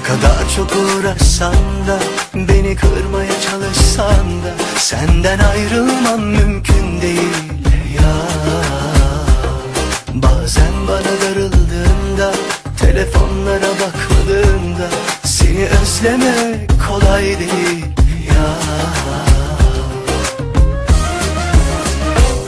Ne kadar çok uğraşsan da Beni kırmaya çalışsan da Senden ayrılmam mümkün değil ya. Bazen bana darıldığında Telefonlara bakmadığında Seni özlemek kolay değil ya.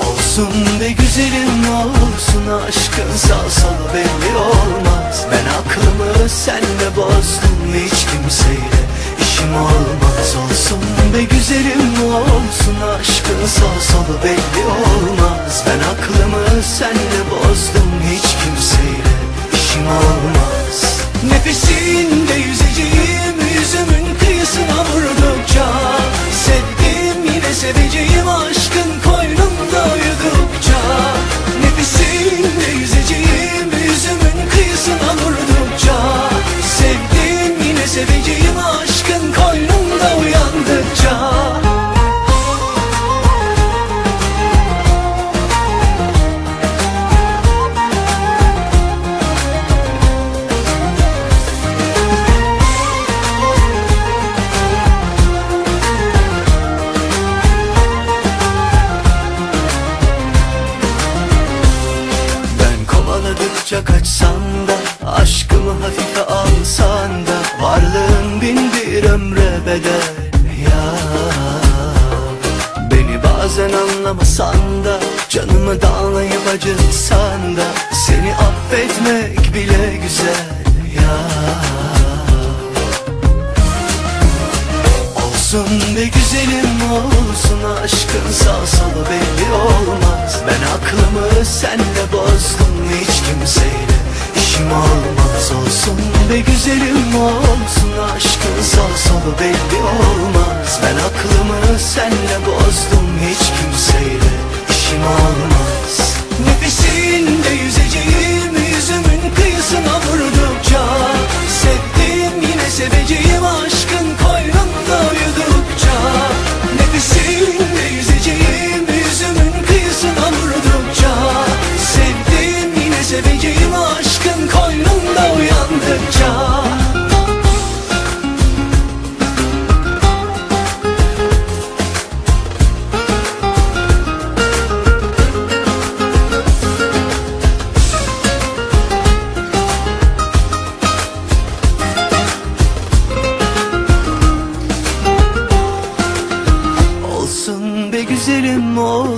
Olsun be güzelim olsun aşkın solu belli olmaz. Ben aklımı senle bozdum hiç kimseyle işim olmaz. Olsun be güzelim olsun aşkın sağ solu belli olmaz. Ben aklımı senle bozdum hiç kimseyle işim olmaz. Nefesinde yüzeceğim yüzümün kıyısına vurdukça Sevdim yine seveceğim kovaladıkça kaçsan da Aşkımı hafife alsan da Varlığın bin bir ömre bedel ya. Beni bazen anlamasan da Canımı dağlayıp acıtsan da Seni affetmek bile güzel ya. Olsun be güzelim olsun aşkın sağ solu belli olmaz. Ben aklımı senle bozdum hiç güzelim olsun aşkın sağ solu belli olmaz. Ben aklımı senle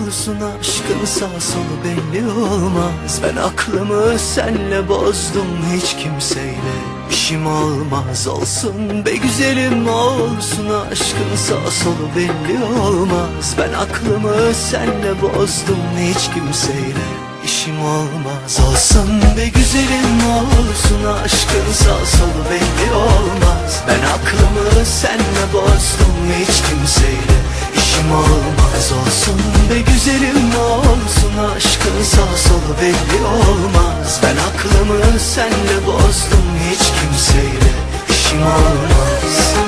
olsun aşkın sağ solu belli olmaz. Ben aklımı senle bozdum hiç kimseyle işim olmaz. Olsun be güzelim olsun aşkın sağ solu belli olmaz. Ben aklımı senle bozdum hiç kimseyle işim olmaz. Olsun be güzelim olsun aşkın sağ solu belli olmaz. Ben aklımı senle bozdum hiç kimseyle işim olmaz Olsun be güzelim olsun aşkın sağ solu belli olmaz. Ben aklımı senle bozdum hiç kimseyle işim olmaz